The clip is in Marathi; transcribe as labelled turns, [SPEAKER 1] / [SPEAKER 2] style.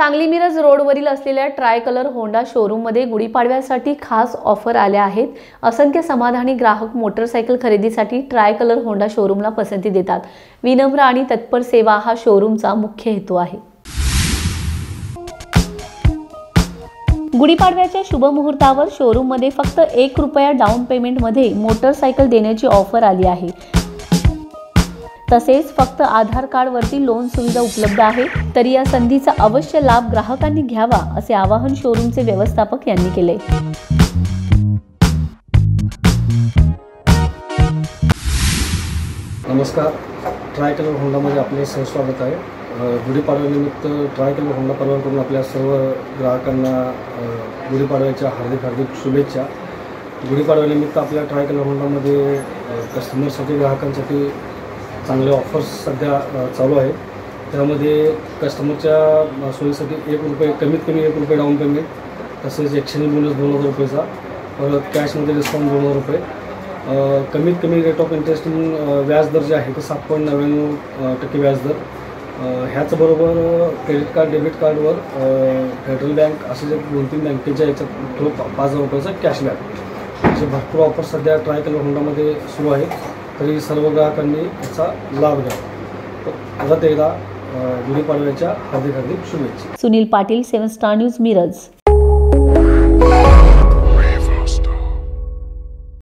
[SPEAKER 1] सांगली मिरज रोडवरील असलेल्या ट्राय कलर होंडा शोरूममध्ये गुढीपाडव्यासाठी खास ऑफर आल्या आहेत. असंख्य समाधानी ग्राहक मोटरसायकल खरेदीसाठी ट्राय कलर होंडा शोरूमला पसंती देतात. विनम्र आणि तत्पर सेवा हा शोरूमचा मुख्य हेतू आहे. गुढीपाडव्याच्या शुभमुहूर्तावर शोरूममध्ये फक्त एक रुपया डाऊन पेमेंटमध्ये मोटरसायकल देण्याची ऑफर आली आहे. तसेच फक्त आधार कार्डवरती लोन सुविधा उपलब्ध आहे तरी या संधीचा अवश्य लाभ ग्राहकांनी घ्यावा असे आवाहन शोरूमचे व्यवस्थापक यांनी केले.
[SPEAKER 2] नमस्कार. ट्राय कलर होंडामध्ये आपले सहस्वागत आहे. गुढीपाडव्यानिमित्त ट्राय कलर होंडा परिवारकडून आपल्या सर्व ग्राहकांना गुढीपाडव्याच्या हार्दिक हार्दिक शुभेच्छा. गुढीपाडव्यानिमित्त आपल्या ट्राय कलर होंडामध्ये कस्टमरसाठी ग्राहकांसाठी चांगले ऑफर्स सध्या चालू आहे त्यामध्ये कस्टमरच्या सोयीसाठी एक रुपये कमीत कमी एक रुपये डाऊन पेमेंट तसेच एक्सचेंज बोनस दोन हजार रुपयेचा. परत कॅशमध्ये डिस्काउंट दोन हजार रुपये. कमीत कमी रेट ऑफ इंटरेस्ट व्याजदर जे आहे ते सात पॉईंट नव्याण्णव टक्के व्याजदर ह्याचबरोबर क्रेडिट कार्ड डेबिट कार्डवर फेडरल बँक असे जे दोन तीन बँकेच्या याच्यात थ्रू पाच हजार रुपयाचा कॅशबॅक असे भरपूर ऑफर सध्या ट्राय केलं होंडामध्ये सुरू आहेत. तरी सर्व ग्राहकांनी याचा लाभ घ्यावा परत एकदा गुढीपाडव्याच्या हार्दिक हार्दिक शुभेच्छा.
[SPEAKER 1] Sunil Patil seven star news Miraj.